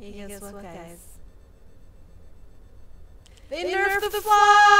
Hey, guess what, guys? They nerfed the fly!